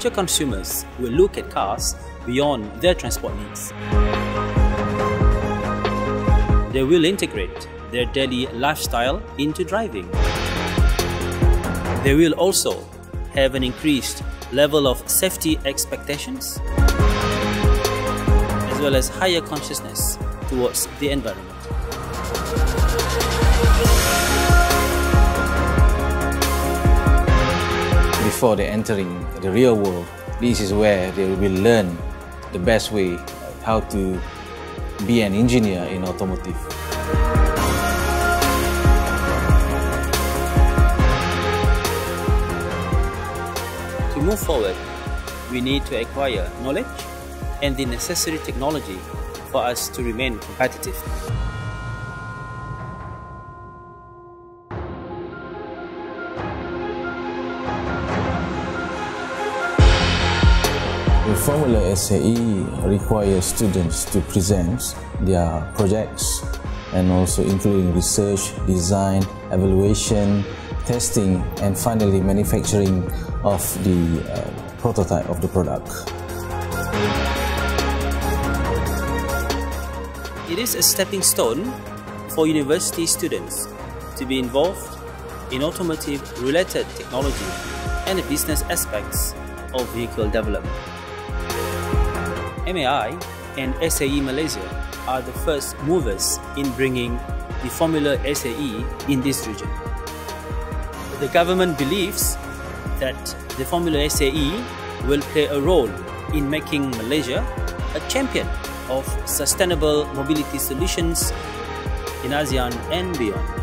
Future consumers will look at cars beyond their transport needs. They will integrate their daily lifestyle into driving. They will also have an increased level of safety expectations as well as higher consciousness towards the environment. Before they entering the real world, this is where they will learn the best way how to be an engineer in automotive. Move forward, we need to acquire knowledge and the necessary technology for us to remain competitive. The Formula SAE requires students to present their projects and also including research, design, evaluation, testing, and finally manufacturing of the uh, prototype of the product. It is a stepping stone for university students to be involved in automotive related technology and the business aspects of vehicle development. MAI and SAE Malaysia are the first movers in bringing the Formula SAE in this region. The government believes that the Formula SAE will play a role in making Malaysia a champion of sustainable mobility solutions in ASEAN and beyond.